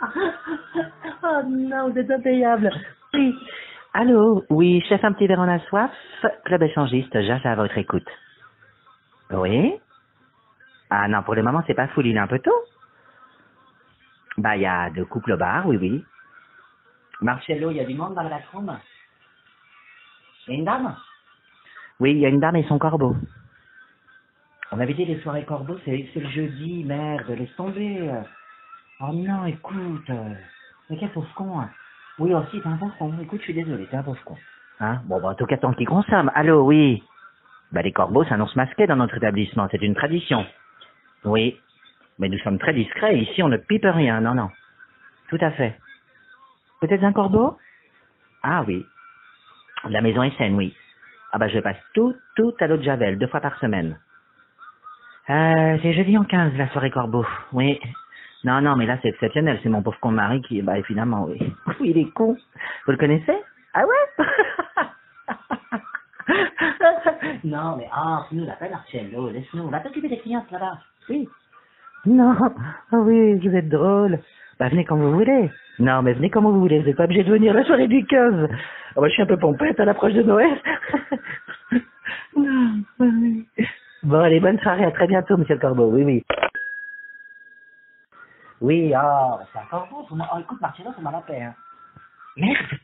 oh non, vous êtes impayable. Oui. Allô, oui, chef un petit verre en a soif, club échangiste, Jaja à votre écoute. Oui? Ah non, pour le moment, c'est pas fou, il est un peu tôt. Bah, il y a deux couples au bar, oui, oui. Marcello, il y a du monde dans la chambre Il y a une dame? Oui, il y a une dame et son corbeau. On avait dit les soirées corbeaux, c'est le jeudi, merde, laisse tomber. Oh non, écoute, euh, mais quel pauvre con. hein. Oui, aussi, t'es un pauvre con. Écoute, je suis désolé, t'es un pauvre con. Hein? Bon, bah, en tout cas, tant qu'il consomme. Allô, oui. Bah, les corbeaux s'annoncent masqués dans notre établissement, c'est une tradition. Oui. Mais nous sommes très discrets, ici, on ne pipe rien, non, non. Tout à fait. Peut-être un corbeau? Ah oui. La maison est saine, oui. Ah bah je passe tout, tout à l'eau de Javel, deux fois par semaine. Euh, c'est jeudi en 15, la soirée corbeau. Oui. Non, non, mais là c'est exceptionnel, c'est mon pauvre con mari qui, bah évidemment, oui. Il est con. Vous le connaissez? Ah ouais? Non, mais ah, nous l'appelle Marcello, laisse-nous, on va t'occuper des clients là-bas. Oui. Non, ah oui, vous êtes drôle. Bah venez quand vous voulez. Non, mais venez quand vous voulez, vous n'êtes pas obligé de venir la soirée du 15. Ah, bah, je suis un peu pompette à l'approche de Noël. non, oui. Bon, allez, bonne soirée, à très bientôt, monsieur le Corbeau, oui, oui. Oui, ah, c'est faut m'en- oh, écoute, Marcello, faut m'en la paix, hein. Merde,